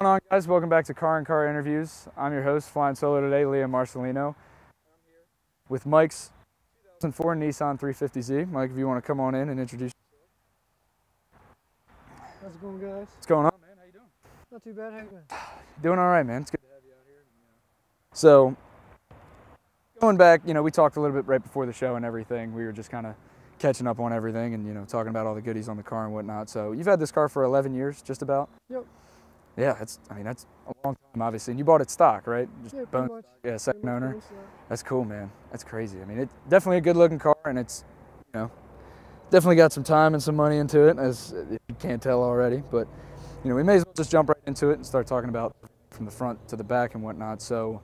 on, guys? Welcome back to Car in Car Interviews. I'm your host, flying solo today, Liam Marcellino, with Mike's 2004 Nissan 350Z. Mike, if you want to come on in and introduce. How's it going, guys? What's going on, man? How you doing? Not too bad. How you doing? Doing all right, man. It's good to have you out here. So, going back, you know, we talked a little bit right before the show and everything. We were just kind of catching up on everything and you know talking about all the goodies on the car and whatnot. So you've had this car for 11 years, just about. Yep. Yeah, it's. I mean, that's a long time, obviously. And you bought it stock, right? Just Yeah, bone-. Yeah, second owner. stock. That's cool, man. That's crazy. I mean, it's definitely a good-looking car, and it's, you know, definitely got some time and some money into it, as you can't tell already. But, you know, we may as well just jump right into it and start talking about from the front to the back and whatnot. So,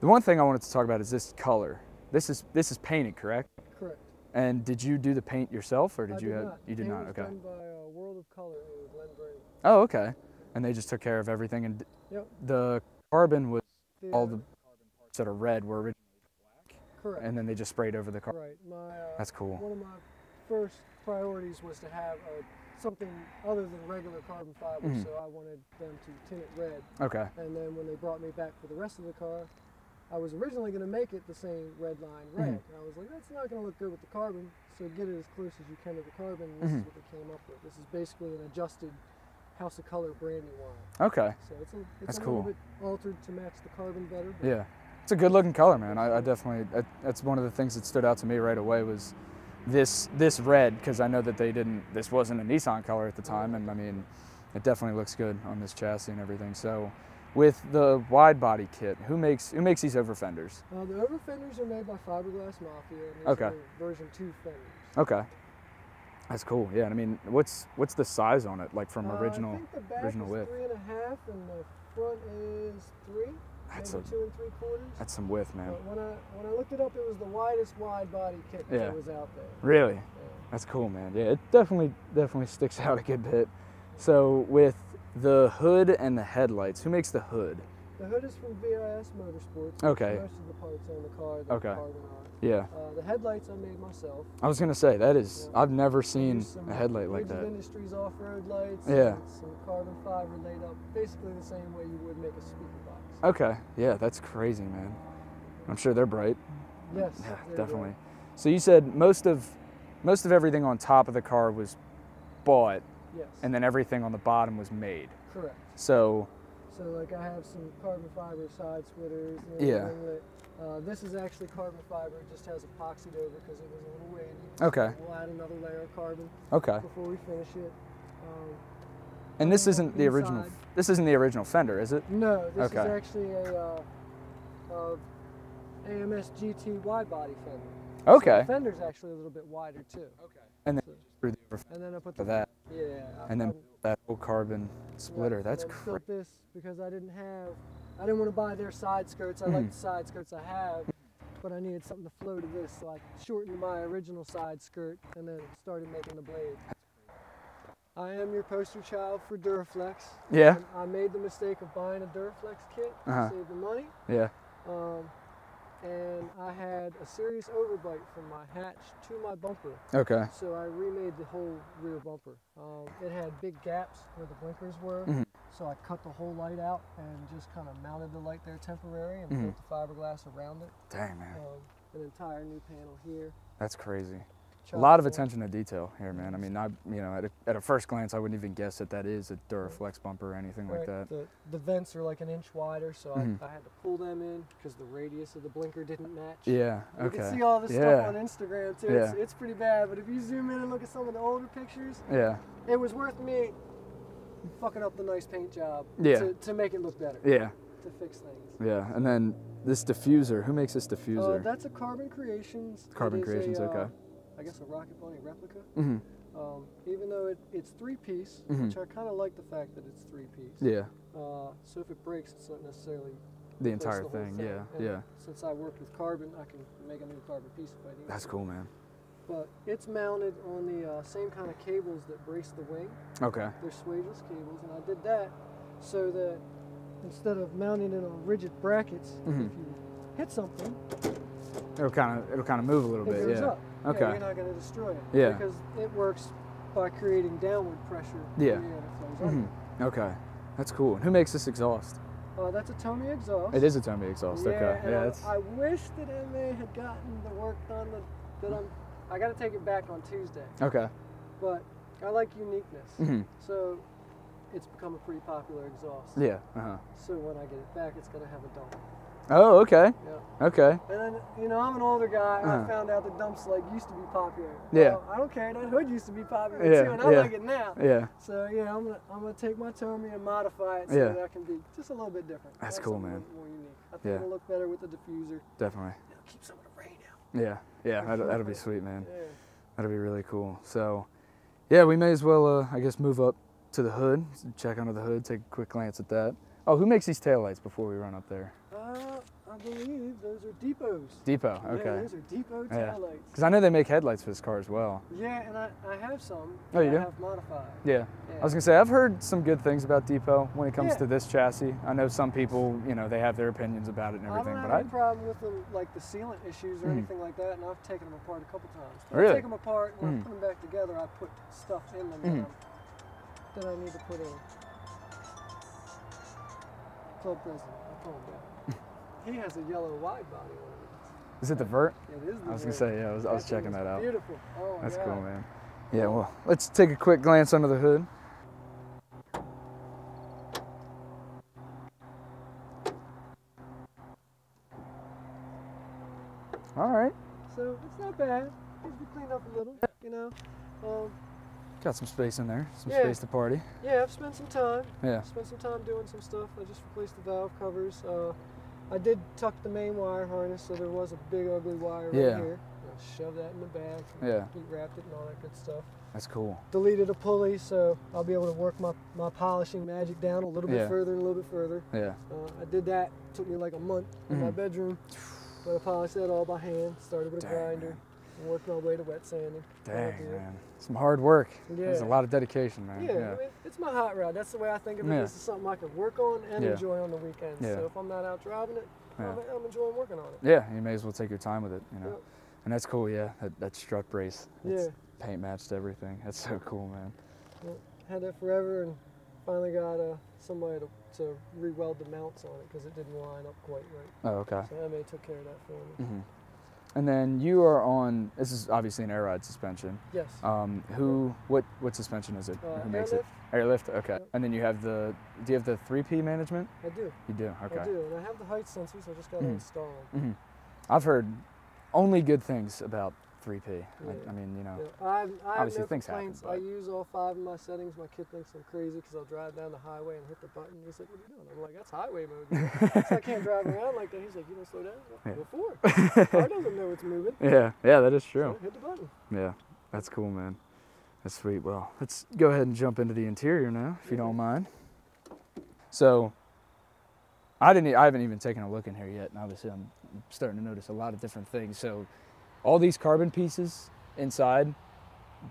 the one thing I wanted to talk about is this color. This is this is painted, correct? Correct. And did you do the paint yourself, or did I you did have? You did Paint not. was Okay. By uh, World of Color in Glen Burnie. Oh, okay. And they just took care of everything, and Yep. the carbon was all uh, the parts that are red were originally black, correct. and then they just sprayed over the car. right. My uh, That's cool. one of my first priorities was to have uh, something other than regular carbon fiber, Mhm. so I wanted them to tint it red. Okay. And then when they brought me back for the rest of the car, I was originally going to make it the same red line red. Mhm. And I was like, that's not going to look good with the carbon, so get it as close as you can to the carbon. And this Mhm. is what they came up with. This is basically an adjusted House of Color brandy wine. Okay. So it's a, it's That's a cool. little bit altered to match the carbon better. Yeah, it's a good looking color, man. I, I definitely that, that's one of the things that stood out to me right away was this this red because I know that they didn't this wasn't a Nissan color at the time, and I mean it definitely looks good on this chassis and everything. So with the wide body kit, who makes who makes these over fenders? Uh, the over fenders are made by Fiberglass Mafia. Okay. are version 2 fenders. Okay, that's cool. Yeah, and I mean what's what's the size on it like from Uh, original? I think the back original is width. three and a half, and the front is three, That's maybe a two and three quarters. that's some width, man. But when I when I looked it up, it was the widest wide body kit Yeah. that was out there. Really. Yeah. That's cool, man. Yeah, it definitely definitely sticks out a good bit. So with the hood and the headlights, who makes the hood? The hood is from VIS Motorsports. Okay. Most of the parts on the car, the Okay. are. Yeah, Uh, the headlights I made myself. I was gonna say that is. Yeah. I've never seen a headlight like that. Industries off-road lights. Yeah. Some carbon fiber laid up, basically the same way you would make a speaker box. Okay, yeah, that's crazy, man. I'm sure they're bright. Yes. Yeah, definitely. great. So you said most of most of everything on top of the car was bought, Yes. and then everything on the bottom was made. correct. So So like I have some carbon fiber side splitters. And Yeah. Uh, this is actually carbon fiber. It just has epoxied over because it was a little weighty. Okay. So we'll add another layer of carbon okay, before we finish it. Um, and this isn't the original. This isn't the original fender, is it? No, this Okay. is actually a uh, uh, AMS GT wide body fender. So Okay. the fender's actually a little bit wider too. Okay. And then So- through the over And then I put the that, yeah. I- and then I'm- that whole carbon splitter. and That's crazy. built this because I didn't have, I didn't want to buy their side skirts. I Mhm. like the side skirts I have, but I needed something to flow to this, so I shortened my original side skirt and then started making the blade. I am your poster child for Duraflex. Yeah. I, made the mistake of buying a Duraflex kit to Uh-huh. save the money. Yeah. Um, and I had a serious overbite from my hatch to my bumper, Okay. so I remade the whole rear bumper. Um, it had big gaps where the blinkers were, Mhm. so I cut the whole light out and just kind of mounted the light there temporary and Mhm. built the fiberglass around it. Dang man, Um, an entire new panel here. that's crazy. A lot of attention to detail here, man. I mean, I you know at a, at a first glance, I wouldn't even guess that that is a Duraflex bumper or anything like that. The, the vents are like an inch wider, so Mhm. I, I had to pull them in because the radius of the blinker didn't match. Yeah. You Okay. can see all this Yeah. stuff on Instagram too. It's, Yeah. it's pretty bad, but if you zoom in and look at some of the older pictures, Yeah. it was worth me fucking up the nice paint job Yeah. to, to make it look better, Yeah. to fix things. Yeah. And then this diffuser. Who makes this Uh, diffuser? that's a Carbon Creations. Carbon is a, Creations, uh, okay. I guess a Rocket Bunny replica. hmm Um, even though it, it's three piece, Mhm. which I kind of like the fact that it's three piece. Yeah. Uh, so if it breaks, it's not necessarily The entire the whole thing. Yeah. And Yeah. Since I worked with carbon, I can make a new carbon piece if I need. That's cool, man. But it's mounted on the uh, same kind of cables that brace the wing. Okay. They're swageless cables, and I did that so that instead of mounting it on rigid brackets, Mhm. if you hit something, It'll kind of it'll kind of move a little it bit. Yeah. up. Okay. you're not going to destroy it. Yeah. Because it works by creating downward pressure. Yeah. in the air that flows under. Mhm. Okay. That's cool. And who makes this exhaust? Uh, that's a Tomei exhaust. It is a Tomei exhaust. Yeah, okay. Yeah. I, I wish that MA had gotten the work done that, that I'm. I got to take it back on Tuesday, okay. but I like uniqueness. hmm So it's become a pretty popular exhaust. Yeah. Uh huh. So when I get it back, it's gonna have a dump. Oh, okay. Yeah. Okay. And then you know I'm an older guy, Uh-huh. I found out that dumps like used to be popular. Yeah. Well, I don't care. That hood used to be popular Yeah, too, and I yeah. like it now. Yeah. So yeah, I'm gonna I'm gonna take my Tomei and modify it so Yeah. that I can be just a little bit different. That's cool, man. More unique. I think Yeah. it'll look better with the diffuser. Definitely. It'll keep some of the rain out. Yeah. Yeah. That'll, that'll be sweet, man. Yeah. That'll be really cool. So, yeah, we may as well, uh, I guess, move up to the hood, check under the hood, take a quick glance at that. Oh, who makes these taillights before we run up there? I believe those are depots. Depot. okay. Yeah, those are depot Yeah. Because I know they make headlights for this car as well. Yeah, and I, I have some. Oh, you that do? I have modified. Yeah. Yeah. I was gonna say I've heard some good things about Depot when it comes Yeah. to this chassis. I know some people, you know, they have their opinions about it and I everything, don't have but I any problem with them, like the sealant issues or Mhm. anything like that, and I've taken them apart a couple times. When Really? I take them apart and Mhm. I put them back together, I put stuff in them Mhm. that, I need to put in. Club president, I told him that. He has a yellow wide body on it. is it the vert? It is. The I was gonna say yeah. I was, I was checking that out. Beautiful. Oh That's God. cool, man. Yeah. Well, let's take a quick glance under the hood. All right. So it's not bad. Needs to be cleaned up a little, you know. Um, Got some space in there. Some Yeah. space to party. yeah, I've spent some time. Yeah. Spent some time doing some stuff. I just replaced the valve covers. Uh, I did tuck the main wire harness, so there was a big ugly wire right Yeah. here. I shoved that in the back. and Yeah. Heat wrapped it and all that good stuff. That's cool. Deleted a pulley, so I'll be able to work my, my polishing magic down a little bit Yeah. further and a little bit further. Yeah. Uh, I did that. Took me like a month in my Mhm. bedroom. But I polished that all by hand. Started with a grinder. And worked my way to wet sanding. Dang, man. Some hard work. Yeah. There's a lot of dedication, man. Yeah, Yeah. I mean, it's my hot rod. That's the way I think of it. Yeah. This is something I can work on and Yeah. enjoy on the weekends. Yeah. So if I'm not out driving it, Yeah. I'm, I'm enjoying working on it. Yeah, you may as well take your time with it, you know. Yep. And that's cool, yeah. That, that strut brace. It's Yeah. paint matched everything. That's so cool, man. Had that forever and finally got uh, somebody to, to re-weld the mounts on it because it didn't line up quite right. Oh, okay. So MA took care of that for me. hmm And then you are on. This is obviously an air ride suspension. Yes. Um, who? What? What suspension is it? Uh, who makes it? airlift, Airlift. Okay. Yep. And then you have the. Do you have the three P management? I do. You do. Okay. I do. And I have the height sensors. I just got to Mhm. install them. hmm I've heard only good things about 3P. Yeah. I, I mean, you know. Yeah, I, I Obviously no things happen. I use all five of my settings. My kid thinks I'm crazy because I'll drive down the highway and hit the button. He's like, "What are you doing?" I'm like, "That's highway mode." so I can't drive around like that. He's like, "You don't slow down." Like, Yeah. Go for it. Car doesn't know it's moving. yeah. Yeah, that is So true. hit the button. Yeah, that's cool, man. That's sweet. Well, let's go ahead and jump into the interior now, if you don't mm-hmm. mind. So, I didn't. I haven't even taken a look in here yet, and obviously I'm starting to notice a lot of different things. So, all these carbon pieces inside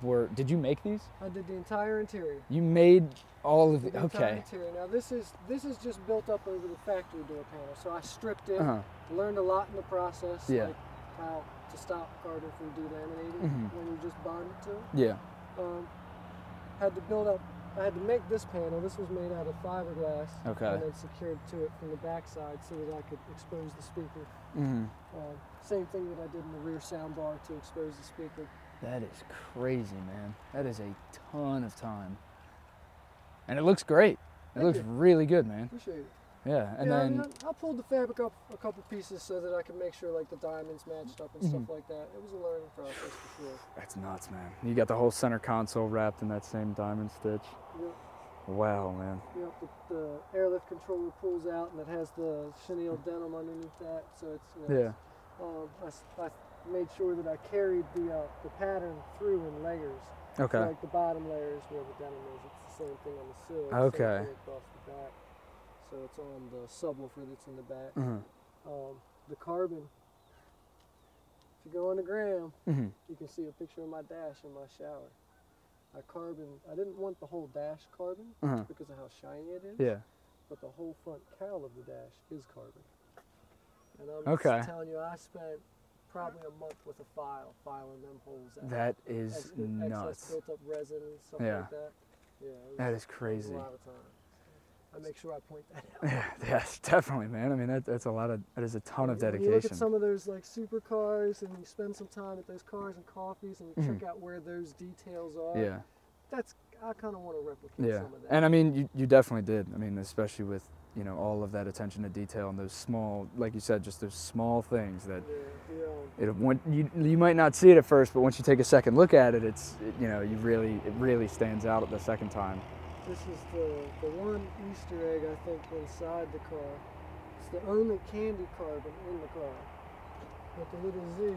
were. Did you make these? I did the entire interior. You made all of the. the Okay. interior. Now this is this is just built up over the factory door panel. So I stripped it. Uh huh. Learned a lot in the process. Yeah. Like how to stop carbon from delaminating Mhm. when you just bond it to it. Yeah. um, had to build up. I had to make this panel. This was made out of fiberglass. Okay. And then secured to it from the backside so that I could expose the speaker. hmm Uh, same thing that I did in the rear sound bar to expose the speaker. That is crazy, man. That is a ton of time. And it looks great. It Thank looks you. really good, man. Appreciate it. Yeah. And yeah, then. I, I, pulled the fabric up a couple pieces so that I could make sure like the diamonds matched up and Mhm. stuff like that. It was a learning process for sure. That's nuts, man. You got the whole center console wrapped in that same diamond stitch. Yeah. Wow, man. Know, the, the airlift controller pulls out and it has the chenille denim underneath that, so it's you know, Yeah. um, I, I made sure that I carried the uh, the pattern through in layers. So, Okay. like the bottom layer is where the denim is. It's the same thing on the sill. the Okay. So it's on the subwoofer that's in the back. hmm Um, the carbon. If you go on the gram, hmm you can see a picture of my dash in my shower. I carbon. I didn't want the whole dash carbon uh because of how shiny it is. Yeah. But the whole front cowl of the dash is carbon. And I'm Okay. just telling you, I spent probably a month with a file filing them holes out. That is Ex- excess nuts. built up resin and stuff Yeah. like that. Yeah, That is crazy. a lot of time. I make sure I point that out. Yeah, yes, definitely, man. I mean, that, that's a lot of that is a ton of When You look at dedication. some of those like supercars and you spend some time at those cars and coffees and you Mhm. check out where those details are. Yeah, That's I kind of want to replicate yeah, some of that. and I mean, you you definitely did. I mean, especially with you know all of that attention to detail and those small, like you said, just those small things that yeah, you it when you you might not see it at first, but once you take a second look at it, it's it, you know you really it really stands out at the second time. This is the, the one Easter egg I think inside the car. It's the only candy carbon in the car. But the little Z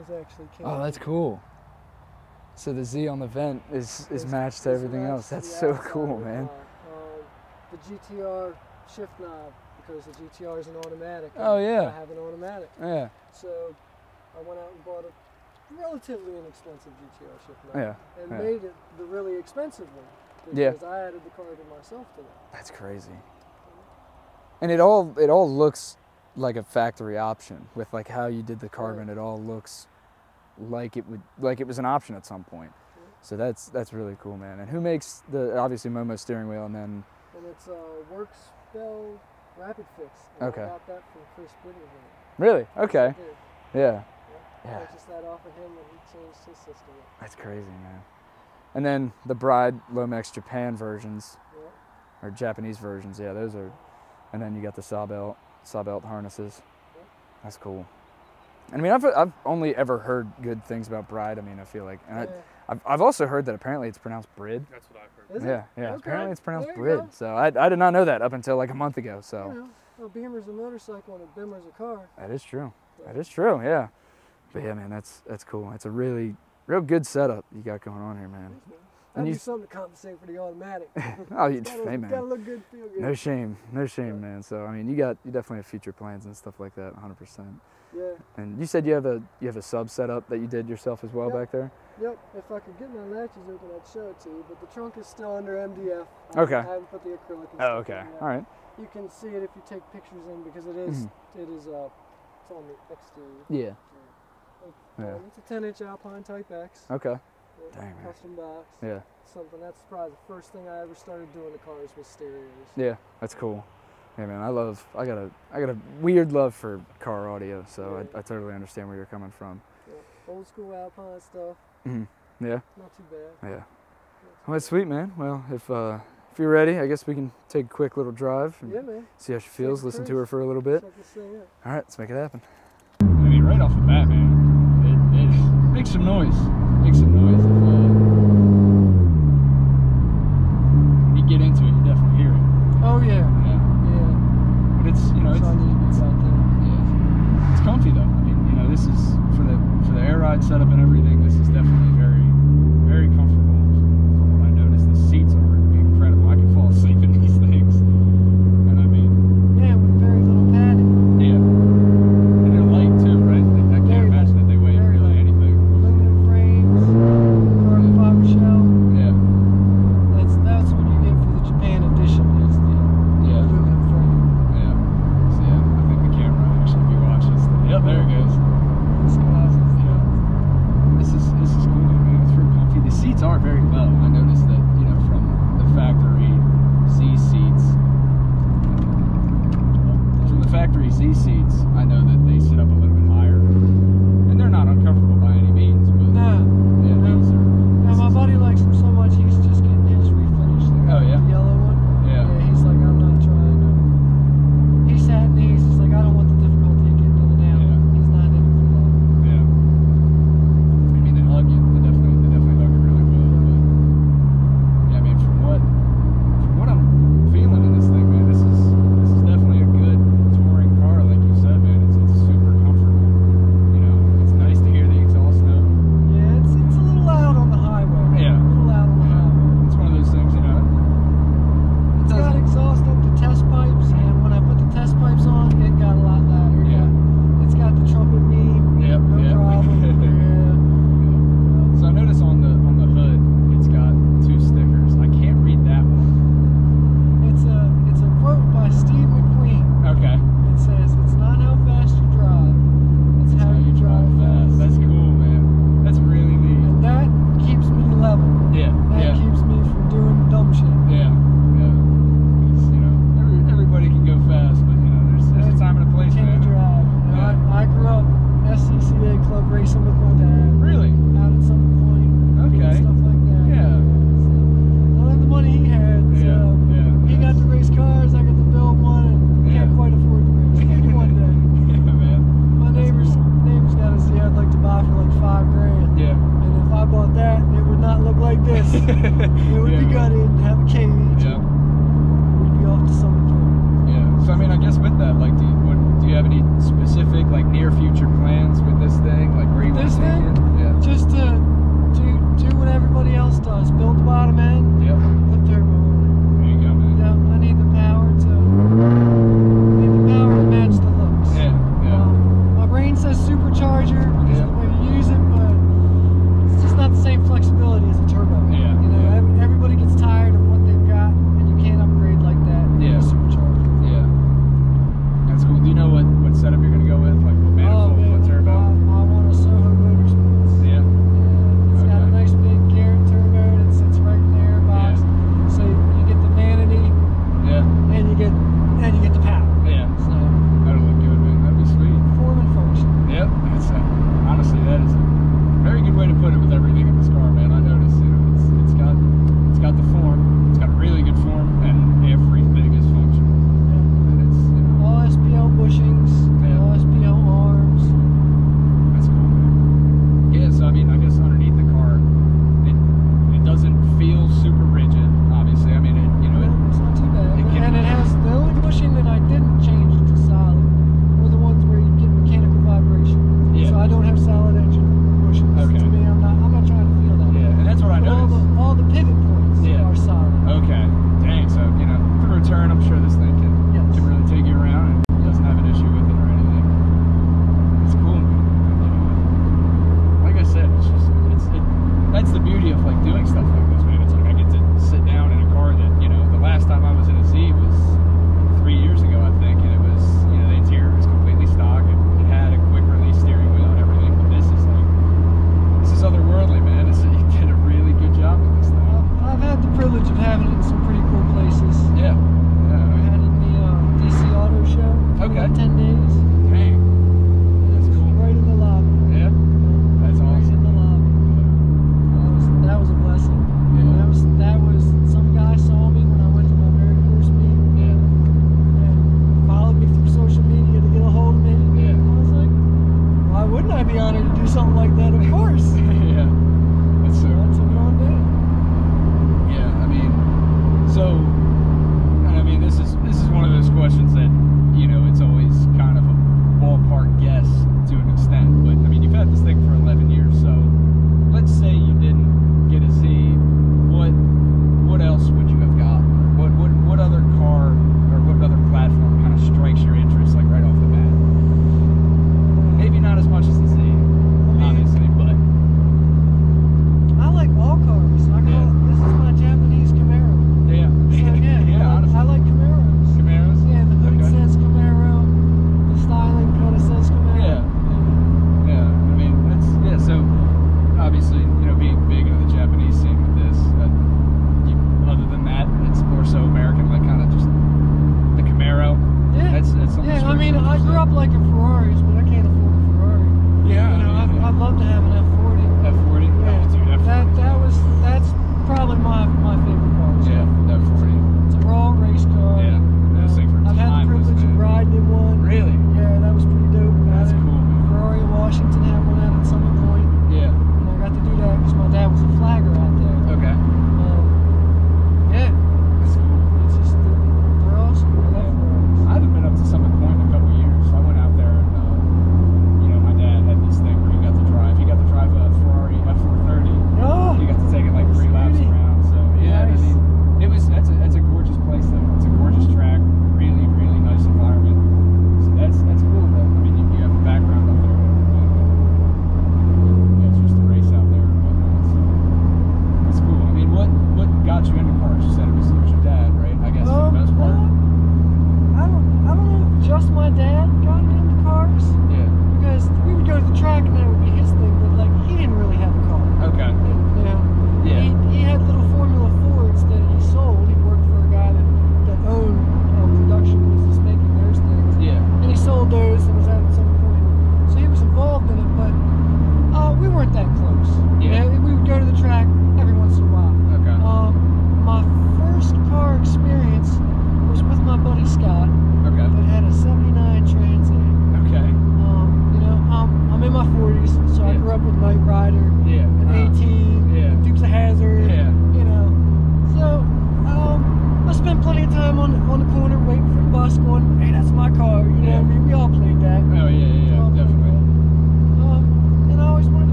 is actually candy. Oh, that's cool. So the Z on the vent is is It's- matched to everything matched else. That's so cool, the man. Um, the GTR shift knob because the GTR is an automatic. Oh, yeah. I have an automatic. Yeah, So I went out and bought a relatively inexpensive GTR shift knob yeah, and yeah. made it the really expensive one Yeah. because I added the carbon myself to that. that's crazy. And it all it all looks like a factory option with like how you did the carbon. It all looks like it would like it was an option at some point. Yeah. So that's that's really cool, man. And who makes the obviously Momo steering wheel and then And it's uh, a Works Bell Rapid Fix. And Okay. I got that from Chris Whittingham. really okay, did. yeah, Yeah. I just that off of him when he changed his system. that's crazy, man. And then the Bride Lowmax Japan versions or Japanese versions, yeah, those are. And then you got the Sabelt Sabelt harnesses. That's cool. I mean, I've I've only ever heard good things about Bride. I mean, I feel like, and I, Yeah. I've I've also heard that apparently it's pronounced Brid. That's what I've heard. Is it? Yeah, yeah. Okay. Apparently it's pronounced There Brid. go. So I, I did not know that up until like a month ago. So You know, a Beamer's a motorcycle and a Bimmer's a car. that is true. That is true. Yeah. But yeah, man, that's that's cool. It's a really real good setup you got going on here, man. And I you do something to compensate for the automatic. Oh, you, gotta, hey, gotta man. look good, feel good. No shame, no shame, man. So I mean, you got you definitely have future plans and stuff like that, 100%. Yeah. And you said you have a you have a sub setup that you did yourself as well Yep. back there. Yep. If I could get my latches open, I'd show it to you. But the trunk is still under MDF. I Okay. I haven't put the acrylic. Oh, okay. All right. You can see it if you take pictures in because it is- Mhm. it is uh it's on the exterior. Yeah. Um, Yeah. It's a 10 inch Alpine Type X. Okay. Dang, man. Custom box. Yeah. Something that's probably the first thing I ever started doing to cars was stereos. Yeah. That's cool. Yeah, man. I love. I got a. I got a weird love for car audio, so Yeah. I, I totally understand where you're coming from. Yeah. Old school Alpine stuff. hmm Yeah. Not too bad. Yeah. Not Well, that's sweet, man. Well, if uh, if you're ready, I guess we can take a quick little drive and. Yeah, man. see how she feels. Listen to her for a little bit. Check this thing out. All right, let's make it happen. I mean, right off the bat, man, it, it makes some noise.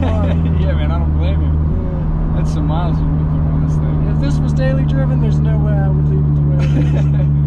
yeah, man, I don't blame him. That's some miles you would put on this thing. If this was daily driven, there's no way I would leave it the way it is.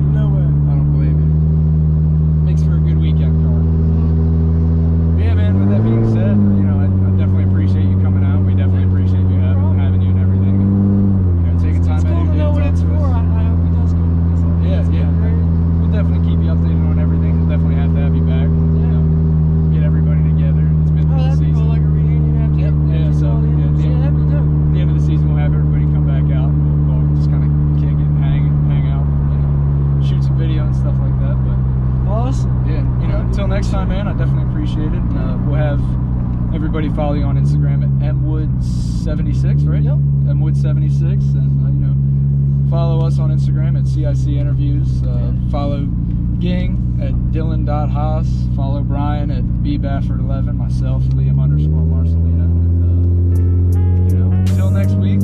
right? Yep. Mwood76, and uh, you know, follow us on Instagram at CIC Interviews. Uh, follow Gang at Dylan.Hos. Follow Brian at bbafford11. Myself, Liam underscore Marcellino. And, uh, you know, until next week.